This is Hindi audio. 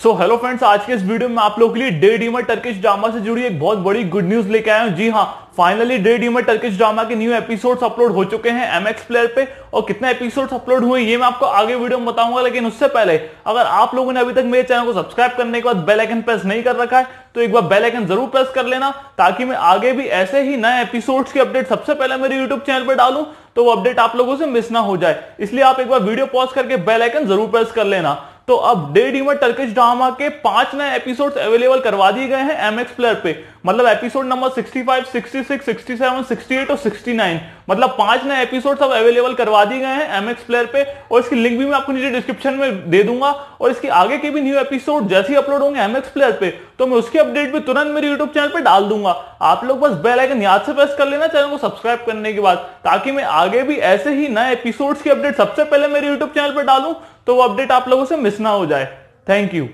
सो हेलो फ्रेंड्स आज के इस वीडियो में आप लोगों के लिए डे डीमर टर्किश ड्रामा से जुड़ी एक बहुत बड़ी गुड न्यूज़ लेके आया हूँ। जी हाँ फाइनली डे डीमर टर्किश ड्रामा के न्यू एपिसोड्स अपलोड हो चुके हैं एमएक्स प्लेयर पे। और कितने एपिसोड्स अपलोड हुए ये मैं आपको आगे वीडियो में बताऊँगा, लेकिन उससे पहले अगर आप लोगों ने अभी तक मेरे चैनल को सब्सक्राइब करने के बाद बेल आइकन प्रेस नहीं कर रखा है तो एक बार बेल आइकन ज़रूर प्रेस कर लेना, ताकि मैं आगे भी ऐसे ही नए एपिसोड्स की अपडेट सबसे पहले मेरे यूट्यूब चैनल पर डालूं तो वो अपडेट आप लोगों से मिस ना हो जाए। इसलिए आप एक बार वीडियो पॉज करके बेल आइकन ज़रूर प्रेस कर लेना। तो अब डेड डीमर टर्किश ड्रामा के पाँच नए एपिसोड्स अवेलेबल करवा दिए गए हैं एमएक्स प्लेयर पे। मतलब एपिसोड नंबर 65, 66, 67, 68 और 69 मतलब पाँच नए एपिसोड सब अवेलेबल करवा दिए गए हैं एमएक्स प्लेयर पे और इसकी लिंक भी मैं आपको नीचे डिस्क्रिप्शन में दे दूँगा और इसकी आगे के भी न्यू एपिसोड जैसे ही अपलोड होंगे एमएक्स प्लेयर पे तो मैं उसकी अपडेट भी तुरंत मेरे यूट्यूब चैनल पर डाल दूँगा। आप लोग बस बेल आइकन याद से प्रेस कर लेना चैनल को सब्सक्राइब करने के बाद ताकि मैं आगे भी ऐसे ही नए एपिसोड की अपडेट सबसे पहले मेरे यूट्यूब चैनल पर डालू तो वो अपडेट आप लोगों से मिस ना हो जाए। Thank you